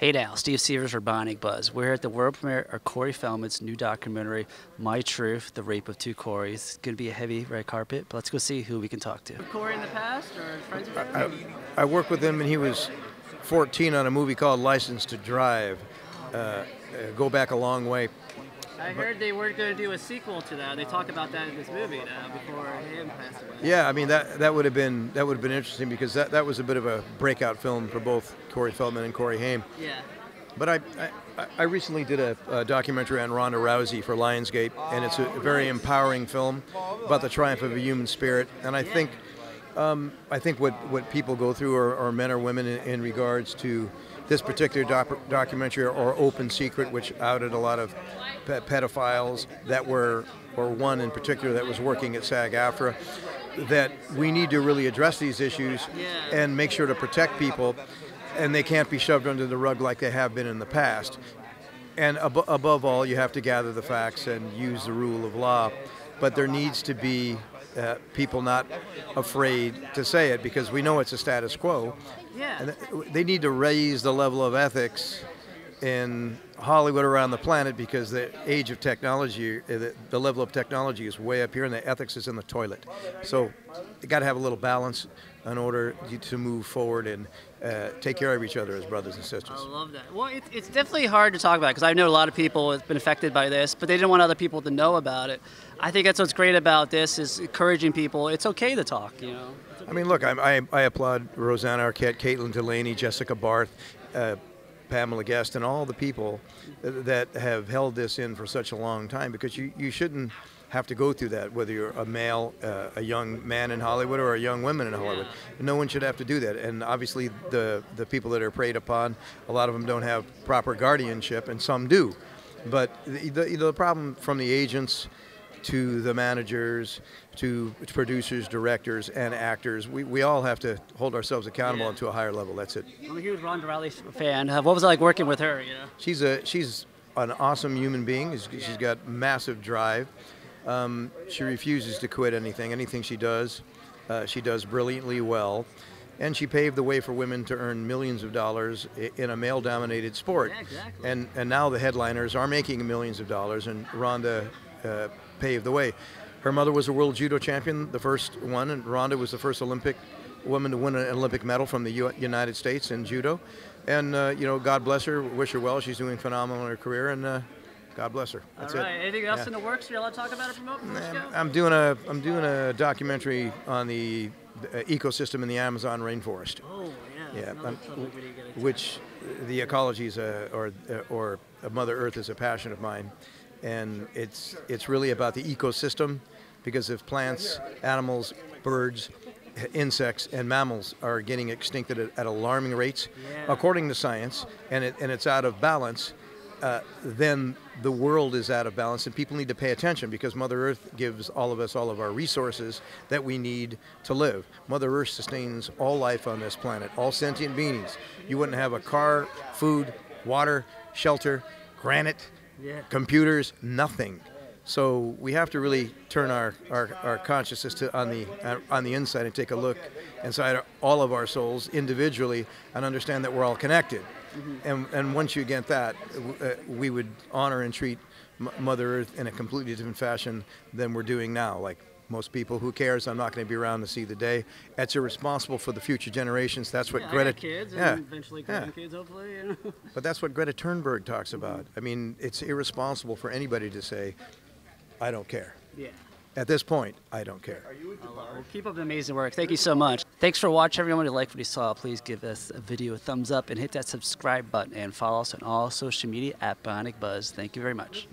Hey now, Steve Severs for Bionic Buzz. We're at the world premiere of Corey Feldman's new documentary, My Truth, The Rape of Two Coreys. It's going to be a heavy red carpet, but let's go see who we can talk to. Corey in the past or friends with him? I, I worked with him when he was 14 on a movie called License to Drive. Uh, uh, go back a long way. I heard they were going to do a sequel to that. They talk about that in this movie now before Haim passed away. Yeah, I mean that that would have been that would have been interesting because that, that was a bit of a breakout film for both Corey Feldman and Corey Haim. Yeah. But I, I, I recently did a, a, documentary on Ronda Rousey for Lionsgate, and it's a very empowering film about the triumph of a human spirit. And I think, um, I think what, what people go through, or, or men or women, in, in regards to this particular doc- documentary or Open Secret, which outed a lot of pe- pedophiles that were, or one in particular that was working at SAG-AFTRA, that we need to really address these issues and make sure to protect people, and they can't be shoved under the rug like they have been in the past. And ab- above all, you have to gather the facts and use the rule of law, but there needs to be uh, people not afraid to say it because we know it's a status quo. Yeah. And they need to raise the level of ethics in Hollywood around the planet because the age of technology, uh, the, the level of technology is way up here and the ethics is in the toilet. So you got to have a little balance in order to move forward and uh, take care of each other as brothers and sisters. I love that. Well, it, it's definitely hard to talk about because I know a lot of people have been affected by this, but they didn't want other people to know about it. I think that's what's great about this is encouraging people. It's okay to talk, you know. I mean, look, I, I, I applaud Rosanna Arquette, Caitlin Delaney, Jessica Barth, uh, Pamela Guest, and all the people that have held this in for such a long time because you, you shouldn't have to go through that, whether you're a male, uh, a young man in Hollywood, or a young woman in Hollywood. No one should have to do that. And obviously, the, the people that are preyed upon, a lot of them don't have proper guardianship, and some do. But the, the, the problem from the agents, to the managers, to producers, directors, and actors. We, we all have to hold ourselves accountable Yeah. to a higher level. That's it. I'm a huge Ronda Rousey fan. Uh, what was it like working with her? You know. She's a she's an awesome human being. She's she's got massive drive. Um, she refuses to quit anything. Anything she does, uh, she does brilliantly well. And she paved the way for women to earn millions of dollars in a male-dominated sport. Yeah, exactly. And and now the headliners are making millions of dollars, and Ronda uh, paved the way. Her mother was a world judo champion, the first one, and Ronda was the first Olympic woman to win an Olympic medal from the U- United States in judo. And uh, you know, God bless her, wish her well. She's doing phenomenal in her career, and uh, God bless her. That's All right. it. Anything else Yeah. in the works you're allowed to talk about it, promote? we? I'm doing a I'm doing a documentary on the uh, ecosystem in the Amazon rainforest. Oh yeah. Yeah, um, subject we didn't get into. which the ecology is a, or or Mother Earth is a passion of mine, and it's it's really about the ecosystem, because if plants, animals, birds, insects, and mammals are getting extincted at, at alarming rates, Yeah. according to science, and it and it's out of balance. Uh, then the world is out of balance, and people need to pay attention because Mother Earth gives all of us all of our resources that we need to live. Mother Earth sustains all life on this planet, all sentient beings. You wouldn't have a car, food, water, shelter, granite, Yeah. computers, nothing. So we have to really turn our, our, our consciousness to on the uh, on the inside and take a look inside all of our souls individually and understand that we're all connected. And, and once you get that, uh, we would honor and treat M- Mother Earth in a completely different fashion than we're doing now. Like most people, who cares? I'm not going to be around to see the day. That's irresponsible for the future generations. That's what Yeah, I Greta. got kids yeah, and eventually yeah. grandkids, hopefully. You know? But that's what Greta Thunberg talks about. I mean, it's irresponsible for anybody to say, I don't care. yeah. At this point, I don't care. I love it. Well, keep up the amazing work. Thank you so much. Thanks for watching, everyone. If you liked what you saw, please give us a video a thumbs up and hit that subscribe button and follow us on all social media at Bionic Buzz. Thank you very much.